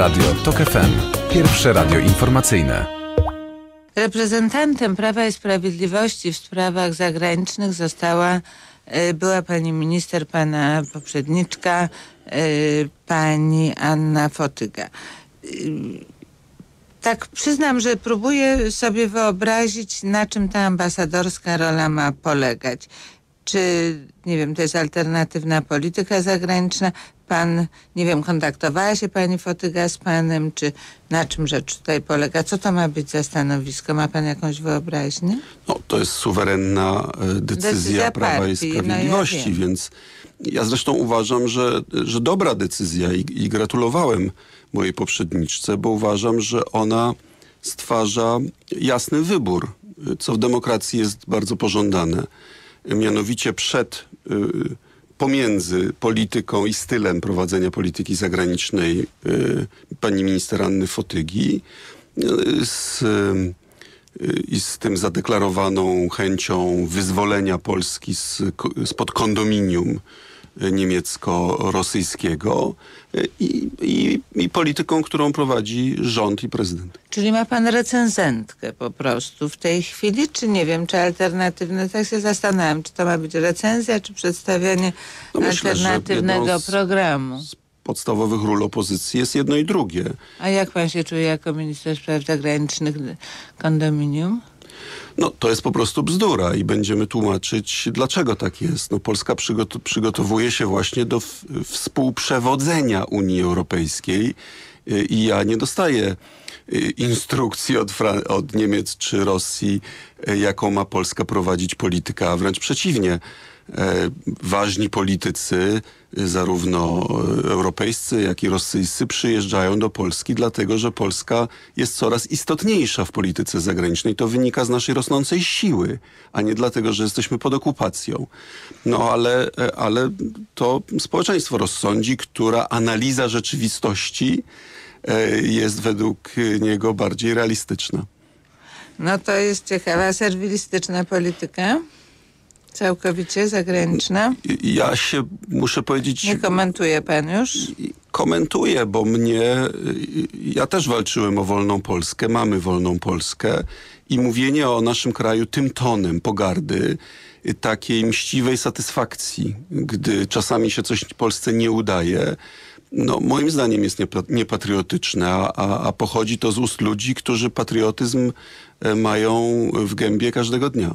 Radio TOK FM. Pierwsze radio informacyjne. Reprezentantem Prawa i Sprawiedliwości w sprawach zagranicznych została y, była pani minister, pana poprzedniczka, y, pani Anna Fotyga. Y, tak przyznam, że próbuję sobie wyobrazić, na czym ta ambasadorska rola ma polegać. Czy, nie wiem, to jest alternatywna polityka zagraniczna? Pan, nie wiem, kontaktowała się pani Fotyga z panem, czy na czym rzecz tutaj polega? Co to ma być za stanowisko? Ma pan jakąś wyobraźnię? No, to jest suwerenna e, decyzja, Decyzja Prawa partii, i no ja Sprawiedliwości, więc ja zresztą uważam, że, że dobra decyzja i, i gratulowałem mojej poprzedniczce, bo uważam, że ona stwarza jasny wybór, co w demokracji jest bardzo pożądane. Mianowicie przed, y, pomiędzy polityką i stylem prowadzenia polityki zagranicznej y, pani minister Anny Fotygi y, z i z tym zadeklarowaną chęcią wyzwolenia Polski z, spod kondominium niemiecko-rosyjskiego i, i, i polityką, którą prowadzi rząd i prezydent. Czyli ma pan recenzentkę po prostu w tej chwili, czy nie wiem, czy alternatywne, tak się zastanawiam, czy to ma być recenzja, czy przedstawianie No myślę, alternatywnego z- programu. Z podstawowych ról opozycji jest jedno i drugie. A jak pan się czuje jako minister spraw zagranicznych kondominium? No, to jest po prostu bzdura i będziemy tłumaczyć, dlaczego tak jest. No, Polska przygot przygotowuje się właśnie do współprzewodzenia Unii Europejskiej y, i ja nie dostaję y, instrukcji od, od Niemiec czy Rosji, y, jaką ma Polska prowadzić politykę, a wręcz przeciwnie. E, ważni politycy, y, zarówno e, europejscy, jak i rosyjscy, przyjeżdżają do Polski, dlatego że Polska jest coraz istotniejsza w polityce zagranicznej. To wynika z naszej rosnącej siły, a nie dlatego, że jesteśmy pod okupacją. No ale, e, ale to społeczeństwo rozsądzi, która analiza rzeczywistości jest według niego bardziej realistyczna. No to jest ciekawa, serwilistyczna polityka. Całkowicie zagraniczna. Ja się muszę powiedzieć. Nie komentuje pan już? komentuję, bo mnie, y, ja też walczyłem o wolną Polskę, mamy wolną Polskę i mówienie o naszym kraju tym tonem pogardy, y, takiej mściwej satysfakcji, gdy czasami się coś Polsce nie udaje, no moim zdaniem jest niepa- niepatriotyczne, a, a, a pochodzi to z ust ludzi, którzy patriotyzm e, mają w gębie każdego dnia.